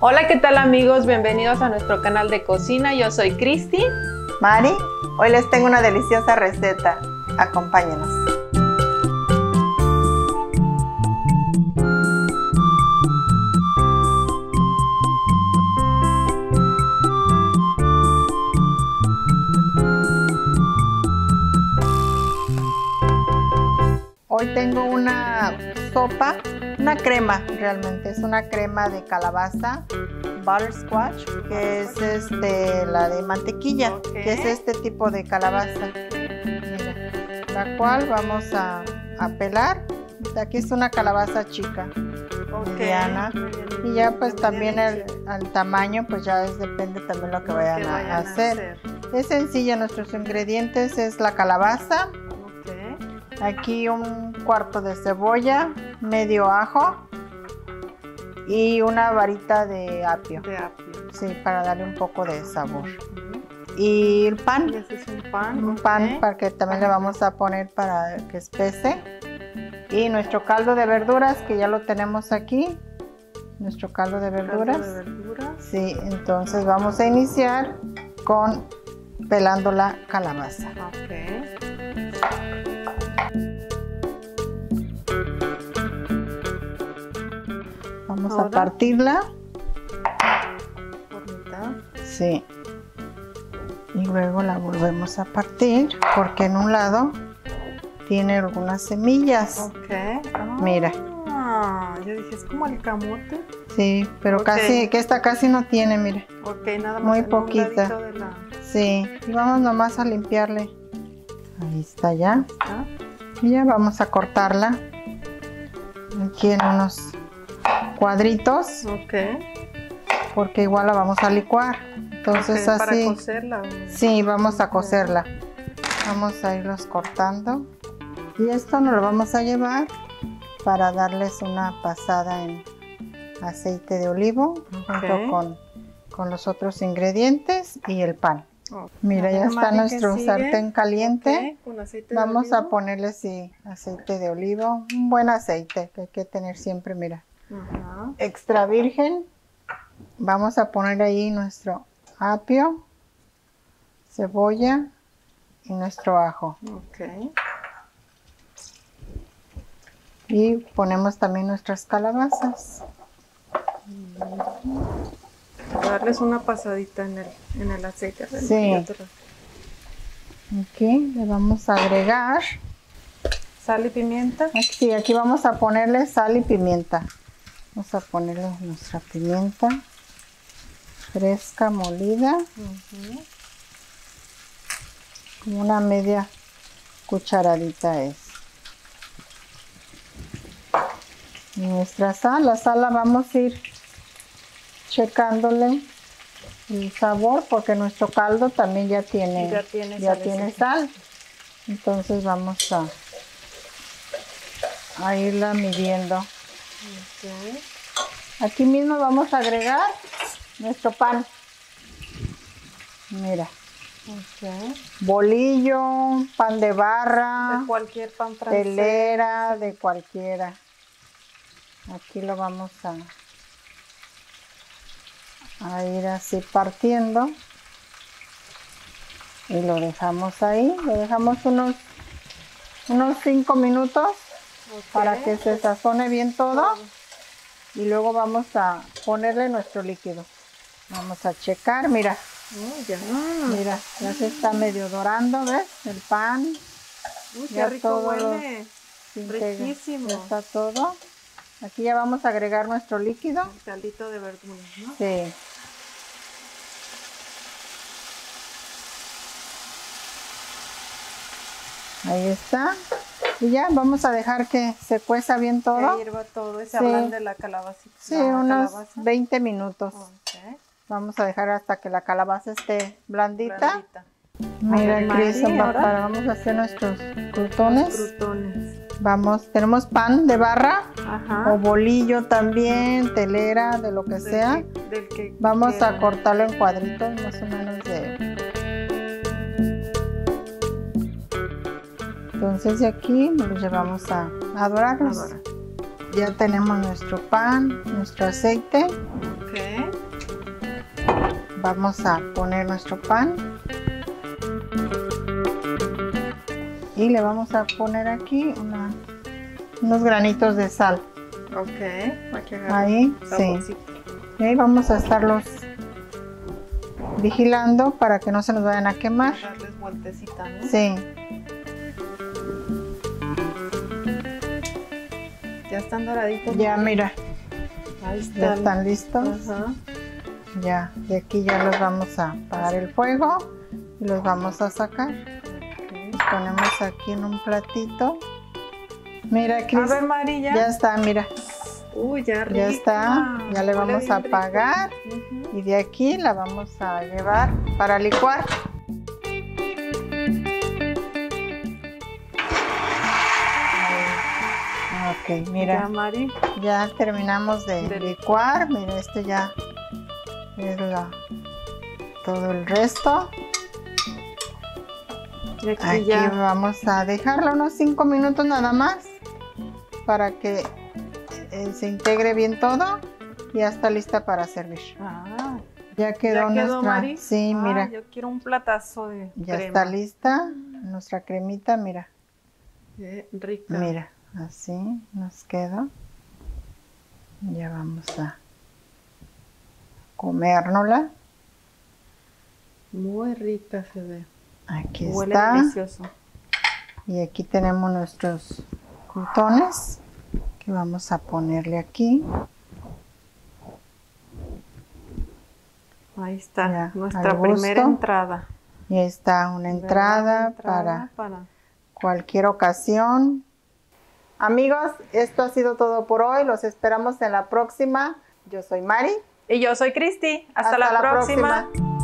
Hola, ¿qué tal amigos? Bienvenidos a nuestro canal de cocina. Yo soy Cristi. Mari, hoy les tengo una deliciosa receta. Acompáñenos. Hoy tengo una sopa, una crema realmente, es una crema de calabaza, butterscotch, que es este, la de mantequilla, que es este tipo de calabaza. Mira, la cual vamos a, a pelar. Aquí es una calabaza chica, mediana. Y ya pues también el, tamaño, pues ya es, depende también lo que vayan, a, hacer. Es sencilla, nuestros ingredientes es la calabaza. Aquí un cuarto de cebolla, medio ajo y una varita de apio. De apio. Sí, para darle un poco de sabor. Y el pan, ese es un pan. un para que también le vamos a poner para que espese. Y nuestro caldo de verduras, que ya lo tenemos aquí. Nuestro caldo de Caldo verduras. de verduras. Sí, entonces vamos a iniciar con pelando la calabaza. Ok. Vamos a partirla. Por mitad. Sí. Y luego la volvemos a partir porque en un lado tiene algunas semillas. Ok. Ah, Mira. yo dije, es como el camote. Sí, pero casi, que esta casi no tiene, mire. Ok, nada más. Muy poquita. ladito de la- Sí. Y vamos nomás a limpiarle. Ahí está ya. ¿Ah? Y ya vamos a cortarla. Aquí en unos cuadritos Ok. porque igual la vamos a licuar. Entonces Ok, Para así. cocerla. Sí, vamos a cocerla. Vamos a irlos cortando. Y esto nos lo vamos a llevar para darles una pasada en aceite de olivo junto con, con los otros ingredientes y el pan. Mira, ya está Mari, ¿qué nuestro sartén caliente. Ok, con aceite de Vamos a ponerle sí, aceite de olivo, un buen aceite que hay que tener siempre, mira, Extra virgen. Vamos a poner ahí nuestro apio, cebolla y nuestro ajo. Ok. Y ponemos también nuestras calabazas. Darles una pasadita en el, en el aceite. Sí. Aquí le vamos a agregar. Sal y pimienta. Aquí, aquí vamos a ponerle sal y pimienta. Vamos a ponerle nuestra pimienta fresca molida, como una media cucharadita es. Nuestra sal, la sal la vamos a ir checándole el sabor porque nuestro caldo también ya tiene, Ya tiene ya salecita. tiene sal. Entonces vamos a, a irla midiendo. Aquí mismo vamos a agregar nuestro pan. Mira, bolillo, pan de barra, De cualquier pan francés. telera, de cualquiera. Aquí lo vamos a, a ir así partiendo. Y lo dejamos ahí, lo dejamos unos unos 5 minutos Para que se sazone bien todo. Y luego vamos a ponerle nuestro líquido. Vamos a checar, mira, Oh, ya. mira, ya se está medio dorando, ¿ves? El pan. Uy, qué rico todo huele. Riquísimo. Ya está todo. Aquí ya vamos a agregar nuestro líquido. El caldito de verduras, ¿no? Sí. Ahí está. Y ya vamos a dejar que se cueza bien todo. Que hierva todo. Ese Sí. hablan de la calabacita. Sí, la unos calabaza. 20 minutos. Vamos a dejar hasta que la calabaza esté blandita. Blandita. Mira, Cris, para- vamos a hacer nuestros crutones. Crutones. Vamos, tenemos pan de barra Ajá. o bolillo también, telera, de lo que Del sea. que- del que Vamos a cortarlo en cuadritos más o menos de... Entonces de aquí nos lo llevamos a, a dorarlos. Ya tenemos nuestro pan, nuestro aceite. Ok. vamos a poner nuestro pan. Y le vamos a poner aquí una- unos granitos de sal. Ok. Ahí, sí. Y ahí vamos a estarlos vigilando para que no se nos vayan a quemar. Darles vueltecita, ¿no? Sí, Ya están doraditos. ya mira, Ahí ya están. listos. Ajá. Ya, de aquí ya los vamos a apagar el fuego y los vamos a sacar. Los ponemos aquí en un platito. Mira, A Cris, ya. está, mira, Uy, ya rica. ya está. Ya le vamos a apagar y de aquí la vamos a llevar para licuar. Ahí. Ok, Ya, mira, Mari. ya terminamos de De licuar. Mira, esto ya es la, todo el resto. Y aquí, Aquí ya. vamos a dejarla unos 5 minutos nada más para que eh, se integre bien todo y ya está lista para servir. Ah, Ya quedó ¿Ya quedó, nuestra. Mari? Sí, Ah, mira, Yo quiero un platazo de ya crema. está lista nuestra cremita, mira, Qué rica. mira, así nos quedó. Ya vamos a comérnosla. Muy rica se ve. Aquí Huele está. delicioso. Y aquí tenemos nuestros crutones que vamos a ponerle aquí. Ahí está. Ya, nuestra primera entrada. Y ahí está una entrada, ¿Verdad? para Entrada para. cualquier ocasión. Amigos, esto ha sido todo por hoy. Los esperamos en la próxima. Yo soy Mari. Y yo soy Cristi. Hasta, la, próxima. próxima.